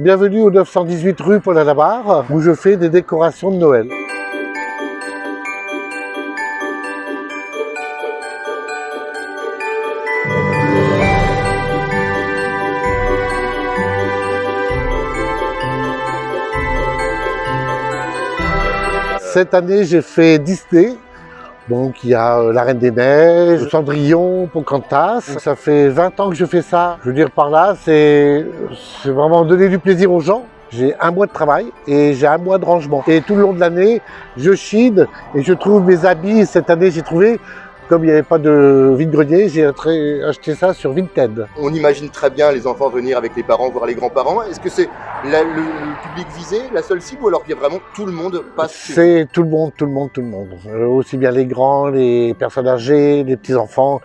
Bienvenue au 918 rue Paul Adabar, où je fais des décorations de Noël. Cette année, j'ai fait Disney. Donc il y a euh, La Reine des Neiges, Cendrillon, Pocahontas. Ça fait 20 ans que je fais ça. Je veux dire par là, c'est c'est vraiment donner du plaisir aux gens. J'ai un mois de travail et j'ai un mois de rangement. Et tout le long de l'année, je chine et je trouve mes habits. Cette année, j'ai trouvé, comme il n'y avait pas de vide-grenier, j'ai acheté ça sur Vinted. On imagine très bien les enfants venir avec les parents, voir les grands-parents. Est-ce que c'est le, public visé, la seule cible, ou alors il y a vraiment tout le monde passe C'est tout le monde, tout le monde, tout le monde. Euh, aussi bien les grands, les personnes âgées, les petits-enfants.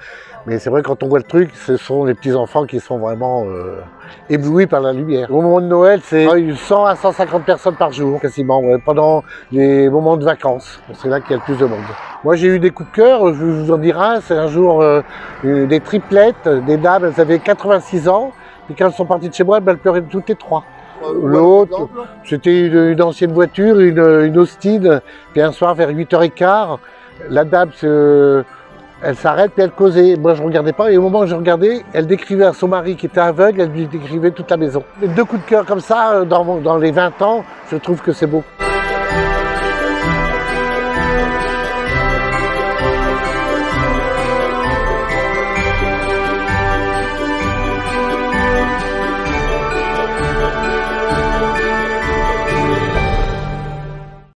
Mais c'est vrai, quand on voit le truc, ce sont les petits-enfants qui sont vraiment euh, éblouis par la lumière. Au moment de Noël, c'est 100 à 150 personnes par jour, quasiment, pendant les moments de vacances. C'est là qu'il y a le plus de monde. Moi, j'ai eu des coups de cœur, je vous en dirai un. C'est un jour euh, des triplettes, des dames, elles avaient 86 ans. Puis quand elles sont parties de chez moi, ben, elles pleuraient toutes les trois. Euh, l'autre- C'était une, une ancienne voiture, une, une Austin. Puis un soir, vers 8h15, la dame, se- elle s'arrête puis elle causait. Moi, je regardais pas. Et au moment où je regardais, elle décrivait à son mari qui était aveugle, elle lui décrivait toute la maison. Deux coups de cœur comme ça, euh, dans les 20 ans, je trouve que c'est beau.